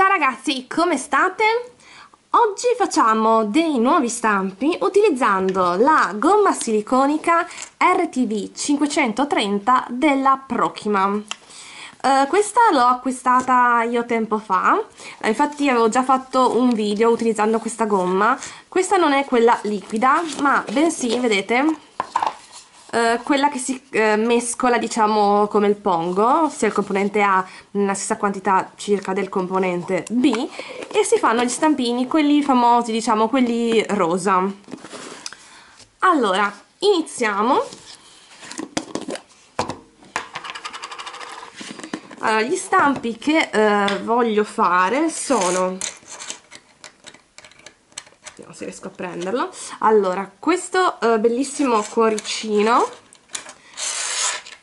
Ciao ragazzi, come state? Oggi facciamo dei nuovi stampi utilizzando la gomma siliconica RTV 530 della Prokiman. Uh, questa l'ho acquistata io tempo fa, infatti avevo già fatto un video utilizzando questa gomma. Questa non è quella liquida, ma bensì, vedete, Uh, quella che si uh, mescola diciamo come il pongo, ossia il componente A nella stessa quantità circa del componente B e si fanno gli stampini, quelli famosi diciamo, quelli rosa. Allora, iniziamo. Allora, gli stampi che uh, voglio fare sono se riesco a prenderlo. Allora questo uh, bellissimo cuoricino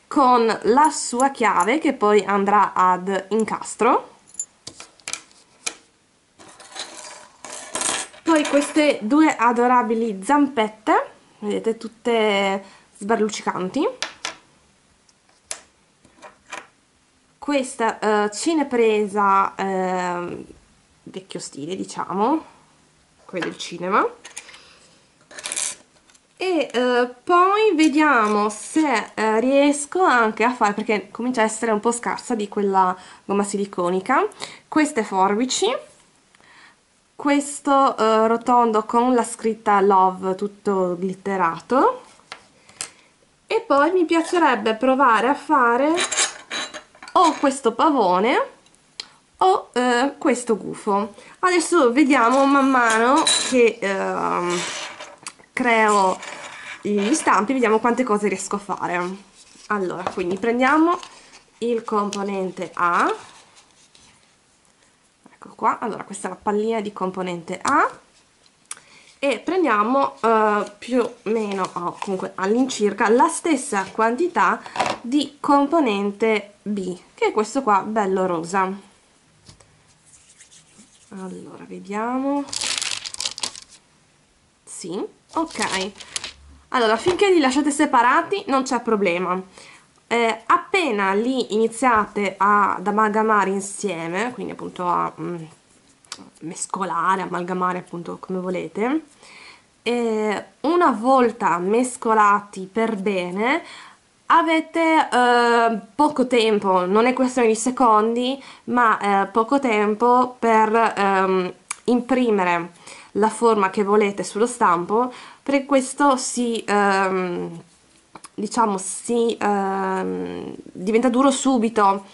con la sua chiave che poi andrà ad incastro. Poi queste due adorabili zampette vedete tutte sbarluccicanti questa uh, cinepresa uh, vecchio stile diciamo quelle del cinema. E eh, poi vediamo se eh, riesco anche a fare perché comincia a essere un po' scarsa di quella gomma siliconica. Queste forbici. Questo eh, rotondo con la scritta love tutto glitterato. E poi mi piacerebbe provare a fare o questo pavone o eh, questo gufo. Adesso vediamo man mano che eh, creo gli stampi vediamo quante cose riesco a fare. Allora quindi prendiamo il componente A. Ecco qua. Allora questa è la pallina di componente A. E prendiamo uh, più o meno oh, comunque all'incirca la stessa quantità di componente B che è questo qua bello rosa allora vediamo. Sì ok. Allora finché li lasciate separati non c'è problema. Eh, appena li iniziate ad amalgamare insieme quindi appunto a mm, mescolare, amalgamare appunto come volete eh, una volta mescolati per bene avete eh, poco tempo, non è questione di secondi, ma eh, poco tempo per ehm, imprimere la forma che volete sullo stampo, per questo si, ehm, diciamo, si ehm, diventa duro subito,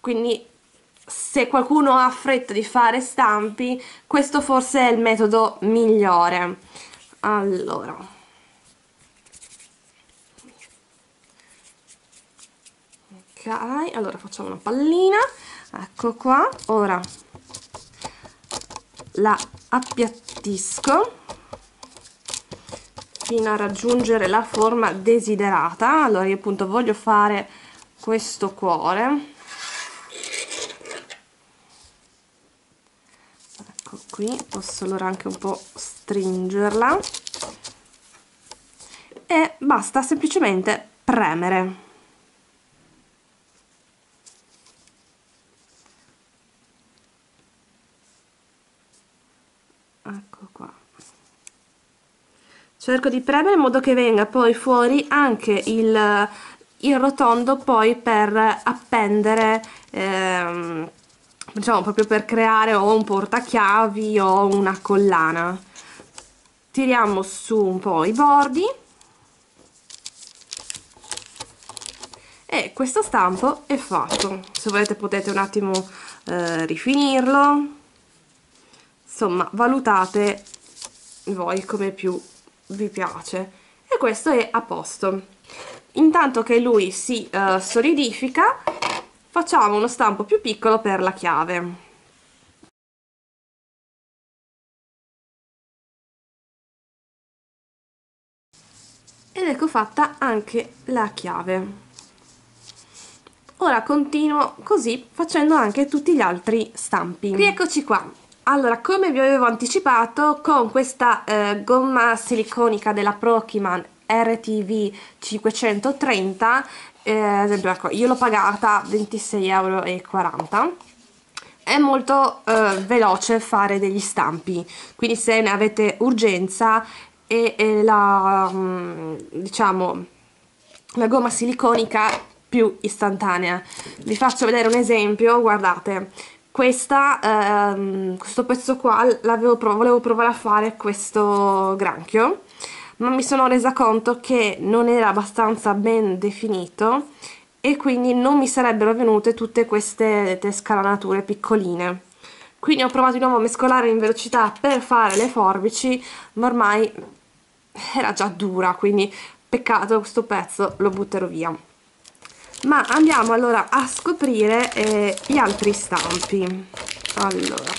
quindi se qualcuno ha fretta di fare stampi, questo forse è il metodo migliore. Allora... ok allora facciamo una pallina. Ecco qua. Ora la appiattisco fino a raggiungere la forma desiderata. Allora io appunto voglio fare questo cuore. Ecco qui posso allora anche un po' stringerla. E basta semplicemente premere ecco qua cerco di premere in modo che venga poi fuori anche il, il rotondo poi per appendere ehm, diciamo proprio per creare o un portachiavi o una collana. Tiriamo su un po' i bordi. E questo stampo è fatto. Se volete potete un attimo eh, rifinirlo. Insomma valutate voi come più vi piace. E questo è a posto. Intanto che lui si uh, solidifica facciamo uno stampo più piccolo per la chiave. Ed ecco fatta anche la chiave. Ora continuo così facendo anche tutti gli altri stampi. Rieccoci qua allora, come vi avevo anticipato, con questa eh, gomma siliconica della Prokiman RTV 530, eh, ad esempio, ecco, io l'ho pagata 26,40 euro, è molto eh, veloce fare degli stampi. Quindi se ne avete urgenza e, e la mm, diciamo la gomma siliconica più istantanea. Vi faccio vedere un esempio guardate questa, ehm, questo pezzo qua prov volevo provare a fare questo granchio ma mi sono resa conto che non era abbastanza ben definito e quindi non mi sarebbero venute tutte queste scalanature piccoline. Quindi ho provato di nuovo a mescolare in velocità per fare le forbici ma ormai era già dura quindi peccato questo pezzo lo butterò via ma andiamo allora a scoprire eh, gli altri stampi. Allora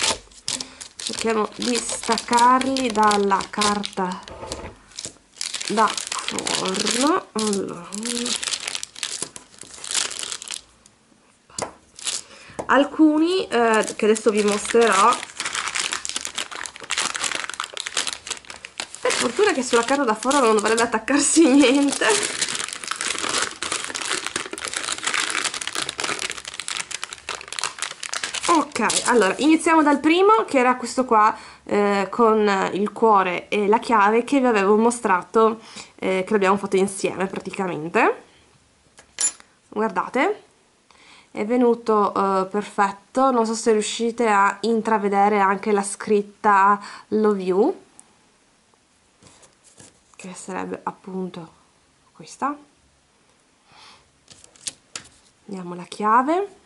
cerchiamo di staccarli dalla carta da forno. Allora alcuni eh, che adesso vi mostrerò. Per fortuna che sulla carta da forno non dovrebbe attaccarsi niente ok allora iniziamo dal primo che era questo qua eh, con il cuore e la chiave che vi avevo mostrato eh, che l'abbiamo fatto insieme praticamente. Guardate. È venuto uh, perfetto. Non so se riuscite a intravedere anche la scritta love you che sarebbe appunto questa. Diamo la chiave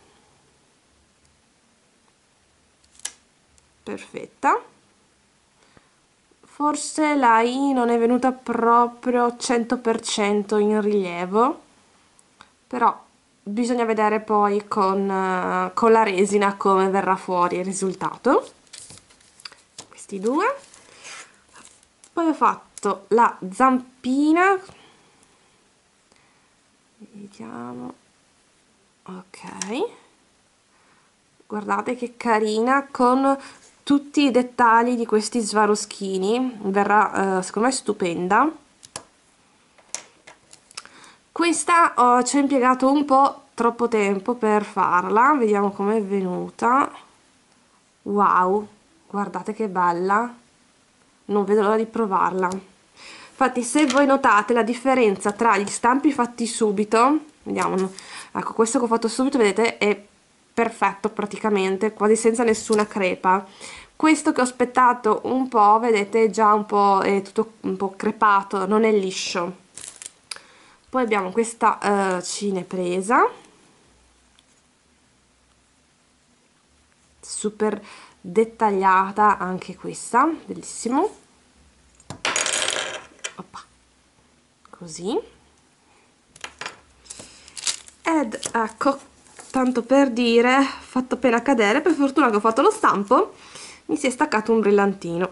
perfetta. Forse la I non è venuta proprio 100% in rilievo però bisogna vedere poi con, uh, con la resina come verrà fuori il risultato. Questi due. Poi ho fatto la zampina. Vediamo. Ok. Guardate che carina con tutti i dettagli di questi svaroschini verrà uh, secondo me stupenda. Questa oh, ci ho impiegato un po' troppo tempo per farla. Vediamo com'è venuta. Wow guardate che bella. Non vedo l'ora di provarla. Infatti se voi notate la differenza tra gli stampi fatti subito vediamo ecco questo che ho fatto subito vedete è perfetto praticamente quasi senza nessuna crepa. Questo che ho aspettato un po' vedete già un po' è tutto un po' crepato non è liscio. Poi abbiamo questa uh, cinepresa. Super dettagliata anche questa bellissimo. Oppa. così. Ed ecco tanto per dire fatto appena cadere per fortuna che ho fatto lo stampo mi si è staccato un brillantino.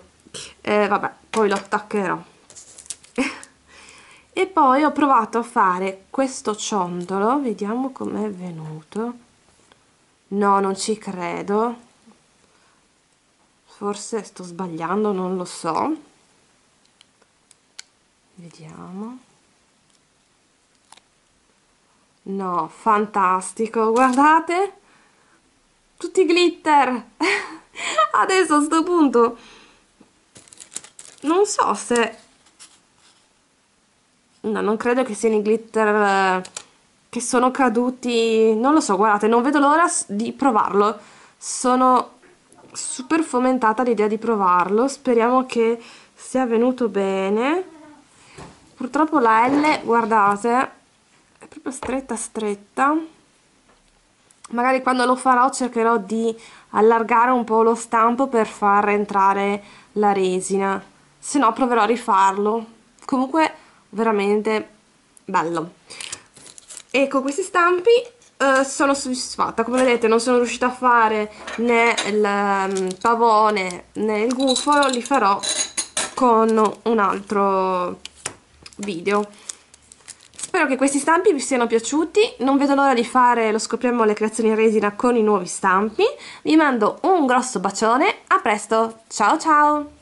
Eh, vabbè poi lo attaccherò. E poi ho provato a fare questo ciondolo vediamo com'è venuto. No non ci credo. Forse sto sbagliando non lo so. Vediamo no fantastico guardate. Tutti glitter. Adesso a sto punto non so se no non credo che siano i glitter eh, che sono caduti non lo so guardate non vedo l'ora di provarlo. Sono super fomentata l'idea di provarlo speriamo che sia venuto bene. Purtroppo la L guardate proprio stretta stretta. Magari quando lo farò cercherò di allargare un po' lo stampo per far entrare la resina. Se no proverò a rifarlo. Comunque veramente bello. E con questi stampi uh, sono soddisfatta. Come vedete non sono riuscita a fare né il um, pavone né il gufo. Li farò con un altro video Spero che questi stampi vi siano piaciuti, non vedo l'ora di fare lo scopriamo le creazioni in resina con i nuovi stampi. Vi mando un grosso bacione, a presto, ciao ciao!